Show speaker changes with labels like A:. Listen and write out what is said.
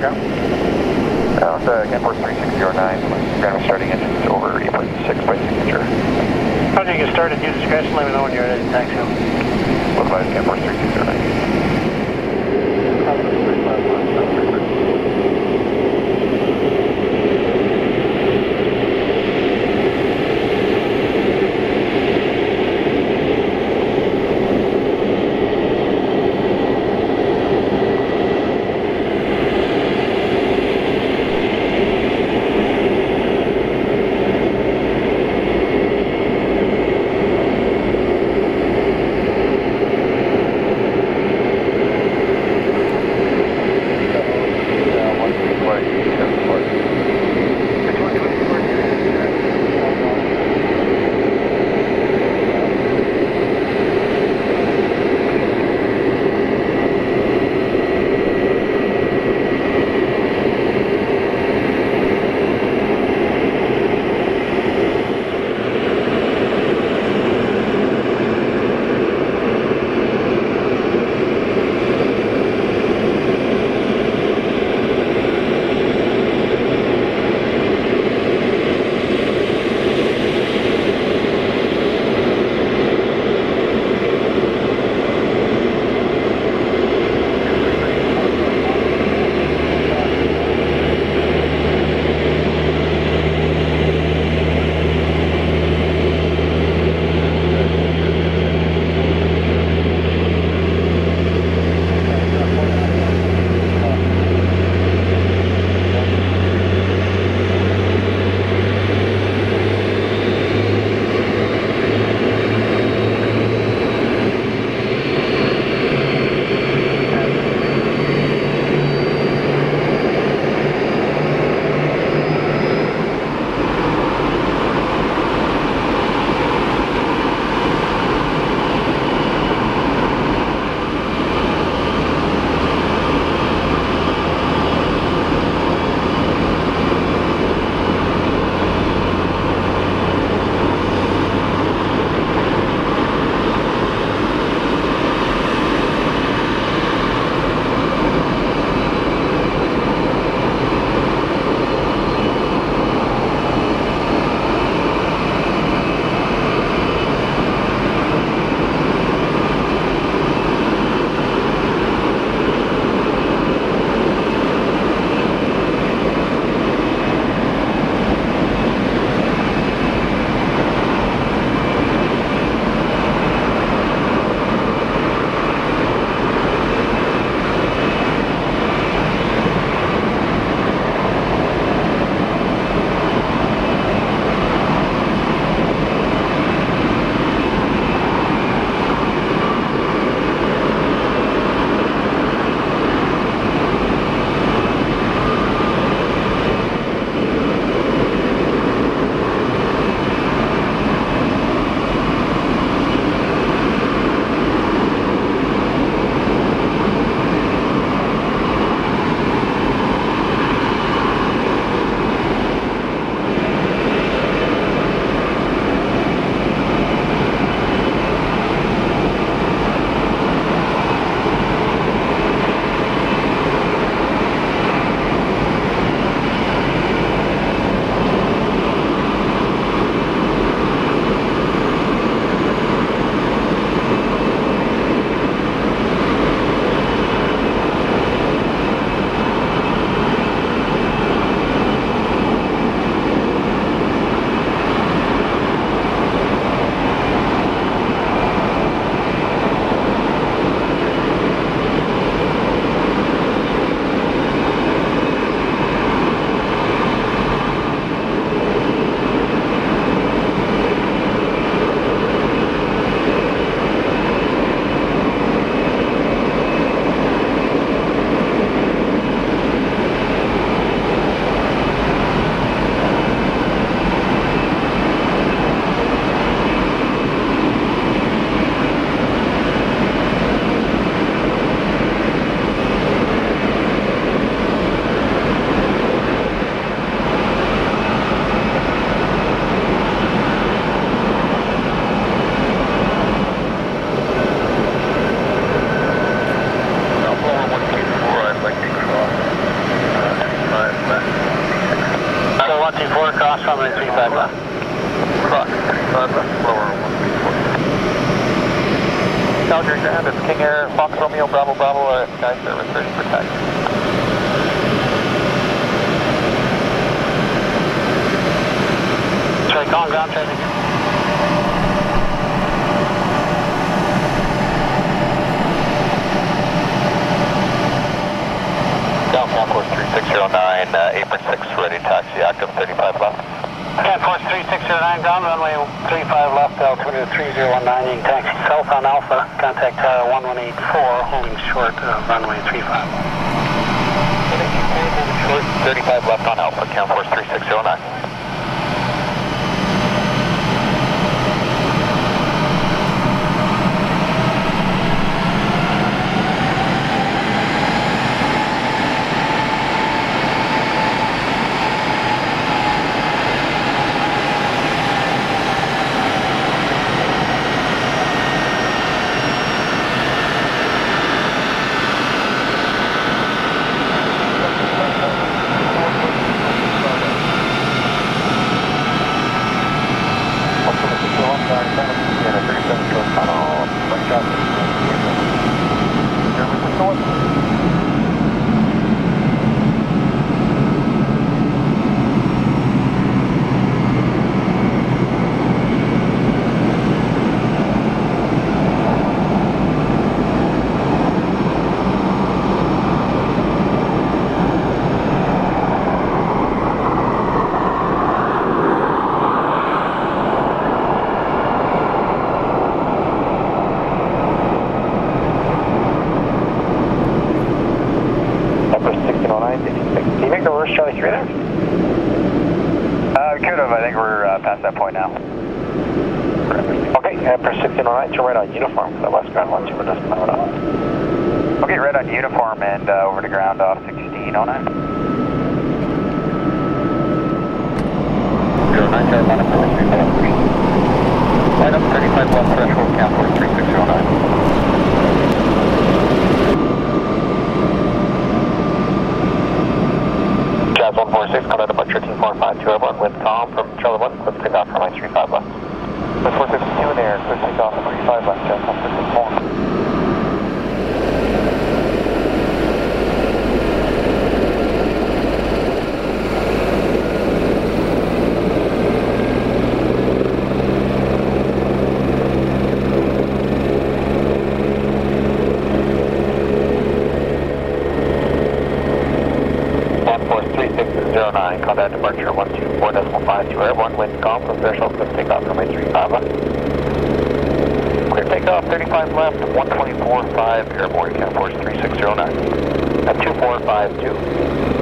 A: background.
B: Uh, the Canforce 3609, ground starting engines over 8.6 by signature.
A: How do you get started? Use discretion, let me know when you're ready to taxi.
B: Localize Canforce 3609. Calgary Ground it's King Air, Fox Romeo, Bravo Bravo, uh, Sky Service, 30 for taxi.
A: on ground traffic.
B: Down Canforce 3609, uh, apron 6, ready taxi, active 35 left.
A: Air Force 3609, ground runway 35 left, altimeter 3019, you can taxi south on Alpha, contact uh, tower 1184, holding short of runway 35.
B: Short 35 left on Alpha, Canforce 3609. Empress 1609, 56. Can you make the reverse Charlie 3 there? Uh, we could have. I think we're uh, past that point now. Okay, Empress 1609, turn right on uniform for the west ground 1 2 minutes powered off. Okay, right on uniform and uh, over to ground off 1609. 09, Carolina, Right up 35 left threshold, count 3609. Jazz 146, call out about 13452, everyone with calm from Charlie 1, clip take off from line 35 left. Nine, contact departure 124.52 airborne, wind calm from threshold, clear takeoff runway 35 left. Clear takeoff 35 left, 124.5 airborne, Air force 3609 at 2452.